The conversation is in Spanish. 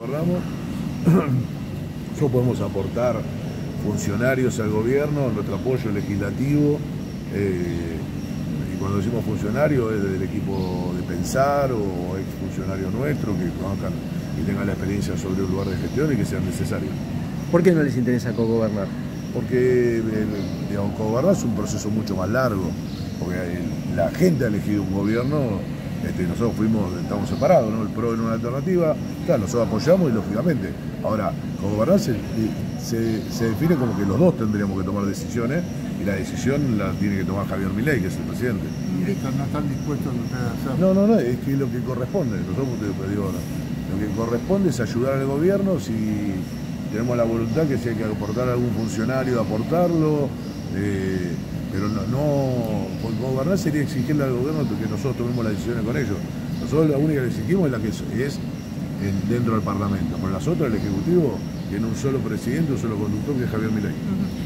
Recordamos, nosotros podemos aportar funcionarios al gobierno, nuestro apoyo legislativo, eh, y cuando decimos funcionarios es del equipo de pensar o ex funcionarios nuestros que conozcan y tengan la experiencia sobre un lugar de gestión y que sean necesarios. ¿Por qué no les interesa cogobernar? Porque el, digamos, gobernar es un proceso mucho más largo, porque el- la gente ha elegido un gobierno este, nosotros fuimos, estamos separados, ¿no? El PRO en una alternativa, claro, nosotros apoyamos y lógicamente. Ahora, con gobernar se, se- se define como que los dos tendríamos que tomar decisiones y la decisión la tiene que tomar Javier Milei, que es el presidente. Y esto no están dispuestos ustedes a hacer. No, no, no, es que lo que corresponde, nosotros te digo, lo que corresponde es ayudar al gobierno si tenemos la voluntad que si hay que aportar a algún funcionario, aportarlo, eh, pero no, no por gobernar sería exigirle al gobierno que nosotros tomemos las decisiones con ellos. Nosotros la única que exigimos es la que es, es en- dentro del Parlamento, por las otras el Ejecutivo tiene un solo presidente, un solo conductor que es Javier Milei. ¿Qué le